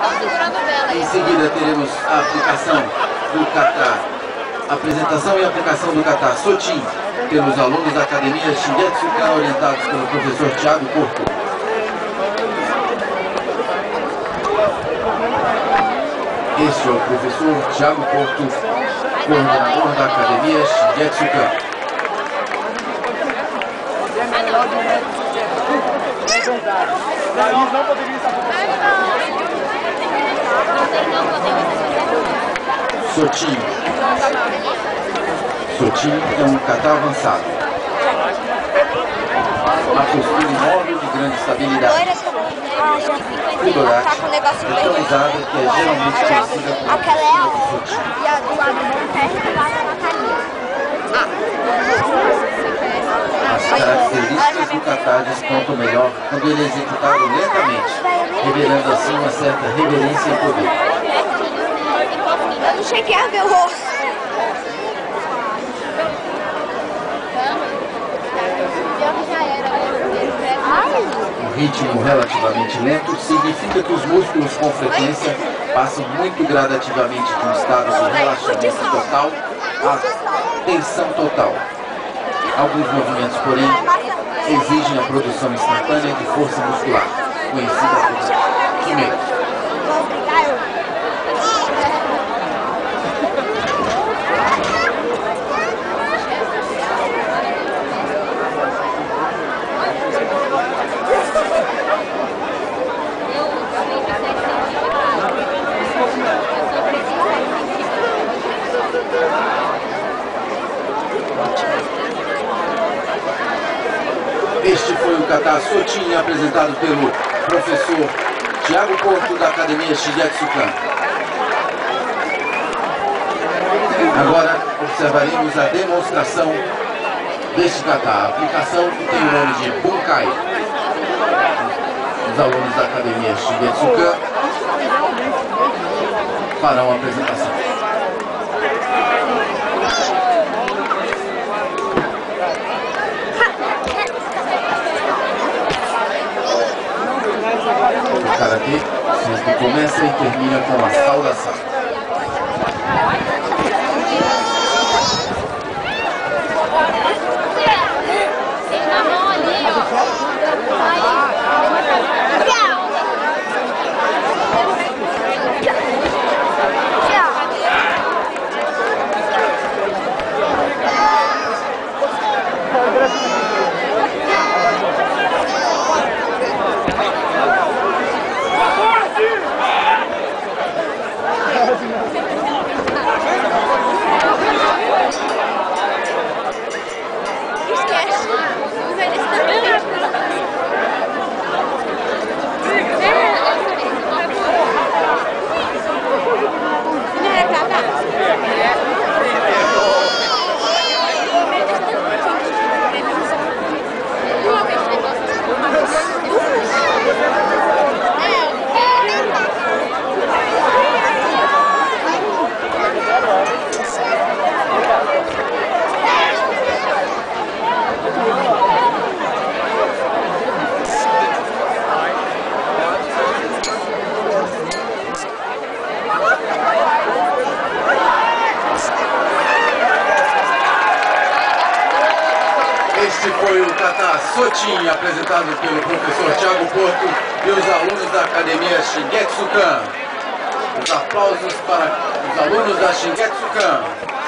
Em seguida teremos a aplicação do kata, apresentação e aplicação do kata Sotin pelos alunos da Academia Shigetsuka orientados pelo professor Tiago Porto. Este é o professor Tiago Porto, coordenador da Academia Shigetsuka. Daí não. Poderia estar Sotinho. Sotinho é um catar avançado. A postura imóvel de grande estabilidade. É tão usada que é geralmente conhecida como Aquela é a outra e a do lado do pé vai a As características do despontam melhor quando ele é executado lentamente, revelando assim uma certa reverência e poder. Eu não cheguei a ver o rosto. Um ritmo relativamente lento significa que os músculos com frequência passam muito gradativamente de um estado de relaxamento total a tensão total. Alguns movimentos, porém, exigem a produção instantânea de força muscular, conhecida como química. Este foi o Kata Sotin apresentado pelo professor Tiago Porto da Academia Shigetsukan. Agora observaremos a demonstração deste kata, a aplicação que tem o nome de Bunkai. Os alunos da Academia Shigetsukan farão a apresentação. 5 meses y termina con las aulas. Este foi o Tata Sotin, apresentado pelo professor Tiago Porto e os alunos da Academia Shigetsukan. Os aplausos para os alunos da Shigetsukan.